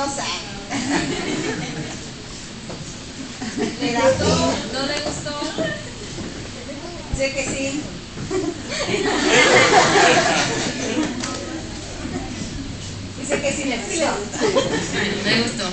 no ¿Le gustó? ¿No le gustó? Sé que sí. Dice que sí le gustó. Me gustó.